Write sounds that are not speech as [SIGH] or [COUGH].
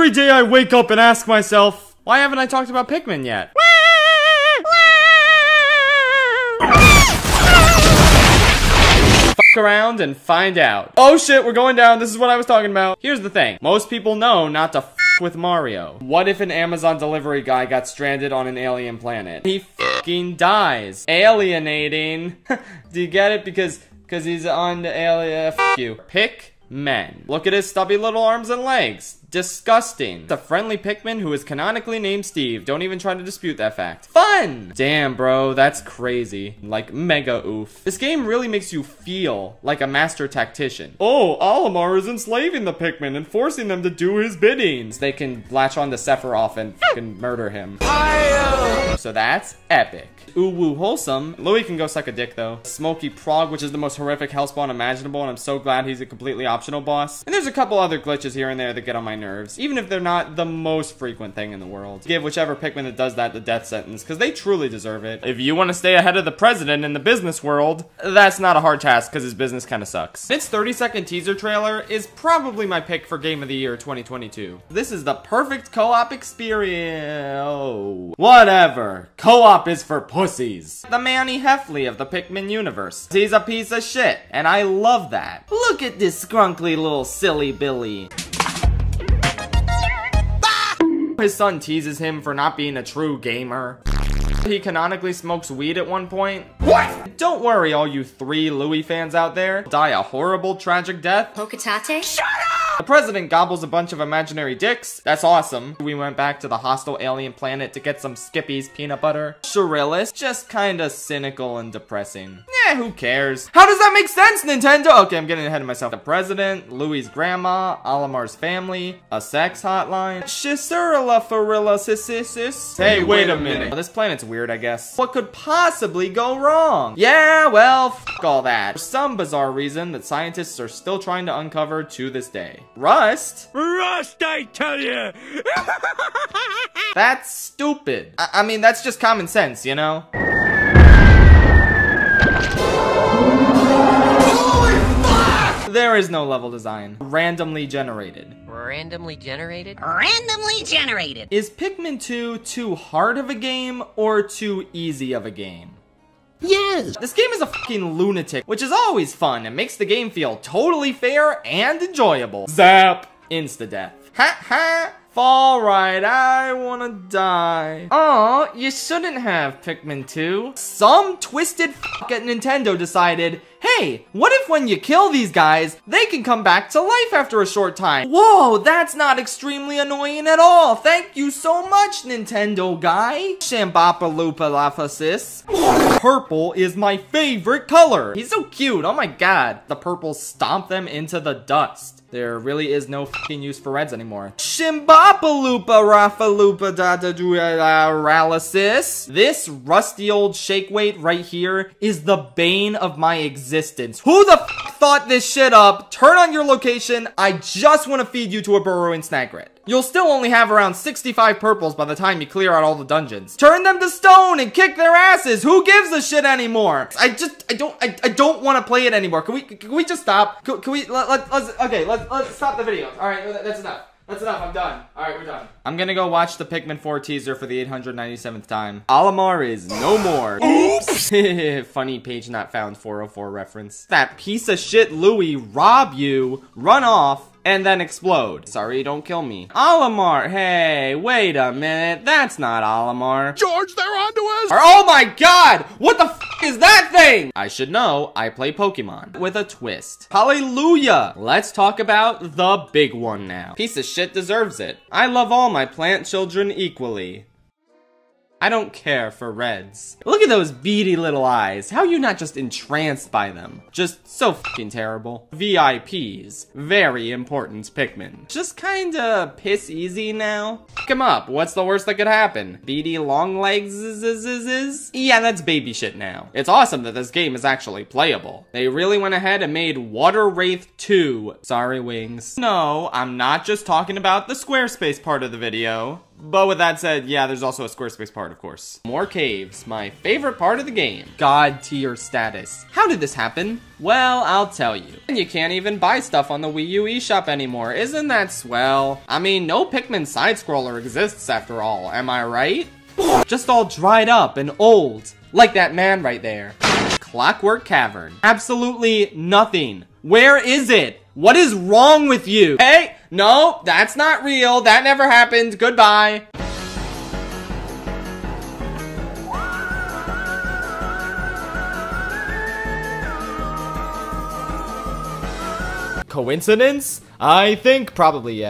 Every day I wake up and ask myself, why haven't I talked about Pikmin yet? Around and find out. Oh shit, we're going down. This is what I was talking about. Here's the thing. Most people know not to f with Mario. What if an Amazon delivery guy got stranded on an alien planet? He fucking dies. Alienating. [LAUGHS] Do you get it? Because because he's on the alien. F you. Pick men. Look at his stubby little arms and legs. Disgusting. The friendly Pikmin who is canonically named Steve. Don't even try to dispute that fact. Fun! Damn, bro, that's crazy. Like, mega oof. This game really makes you feel like a master tactician. Oh, Olimar is enslaving the Pikmin and forcing them to do his biddings. They can latch on to Sephiroth and fucking murder him. So that's epic. Ooh woo wholesome. Louis can go suck a dick though. Smoky Progg, which is the most horrific hellspawn imaginable, and I'm so glad he's a completely optional boss. And there's a couple other glitches here and there that get on my nerves, even if they're not the most frequent thing in the world. Give whichever Pikmin that does that the death sentence, because they truly deserve it. If you want to stay ahead of the president in the business world, that's not a hard task, because his business kind of sucks. Its 30 second teaser trailer is probably my pick for Game of the Year 2022. This is the perfect co-op experience. Oh, whatever. Co-op is for pussies. The Manny Heffley of the Pikmin universe. He's a piece of shit, and I love that. Look at this scrunkly little silly Billy. [LAUGHS] His son teases him for not being a true gamer. He canonically smokes weed at one point. What? Don't worry, all you three Louis fans out there. Die a horrible, tragic death. Poketate? Shut up! The president gobbles a bunch of imaginary dicks. That's awesome. We went back to the hostile alien planet to get some Skippy's peanut butter. Shrillis, just kinda cynical and depressing. Eh, who cares? How does that make sense, Nintendo? Okay, I'm getting ahead of myself. The president, Louis' grandma, Olimar's family, a sex hotline, Shisurila Farilla Sissisis. Hey, wait a minute. This planet's weird, I guess. What could possibly go wrong? Yeah, well, f all that. For some bizarre reason that scientists are still trying to uncover to this day. Rust? Rust, I tell you! [LAUGHS] That's stupid. I, I mean, that's just common sense, you know? There is no level design. Randomly generated. Randomly generated? Randomly generated. Is Pikmin 2 too hard of a game or too easy of a game? Yes! This game is a fucking lunatic, which is always fun and makes the game feel totally fair and enjoyable. Zap! Insta-death. Ha ha! Fall right, I wanna die. Oh, you shouldn't have Pikmin 2. Some twisted fuck at Nintendo decided, hey, what if when you kill these guys, they can come back to life after a short time? Whoa, that's not extremely annoying at all. Thank you so much, Nintendo guy. Shambapaloopalathasis. Purple is my favorite color. He's so cute, oh my god. The purple stomp them into the dust. There really is no fucking use for reds anymore. Shimbapaloopa Rafalupa Dadaduralysis. This rusty old shake weight right here is the bane of my existence. Who the f thought this shit up? Turn on your location. I just want to feed you to a burrowing snagret. You'll still only have around 65 purples by the time you clear out all the dungeons. Turn them to stone and kick their asses. Who gives a shit anymore? I just, I don't, I, I don't want to play it anymore. Can we, can we just stop? Can, can we, let, let, let's, okay, let's, let's stop the video. All right, that's enough. That's enough, I'm done. Alright, we're done. I'm gonna go watch the Pikmin 4 teaser for the 897th time. Olimar is no more. Oops! [LAUGHS] Funny page not found 404 reference. That piece of shit Louis rob you, run off, and then explode. Sorry, don't kill me. Olimar, hey, wait a minute. That's not Olimar. George, they're onto us! Oh my god! What the f is that thing? I should know, I play Pokemon. With a twist. Hallelujah! Let's talk about the big one now. Piece of shit deserves it. I love all my plant children equally. I don't care for reds. Look at those beady little eyes. How are you not just entranced by them? Just so fucking terrible. VIPs. Very important Pikmin. Just kinda piss easy now. Come up. What's the worst that could happen? Beady long legs is, is, is, is? Yeah, that's baby shit now. It's awesome that this game is actually playable. They really went ahead and made Water Wraith 2. Sorry, Wings. No, I'm not just talking about the Squarespace part of the video. But with that said, yeah, there's also a Squarespace part, of course. More caves, my favorite part of the game. God tier status. How did this happen? Well, I'll tell you. And you can't even buy stuff on the Wii U eShop anymore. Isn't that swell? I mean, no Pikmin side-scroller exists after all, am I right? [LAUGHS] Just all dried up and old. Like that man right there. Clockwork Cavern. Absolutely nothing. Where is it? What is wrong with you? Hey, no, that's not real. That never happened. Goodbye. Coincidence? I think probably, yeah.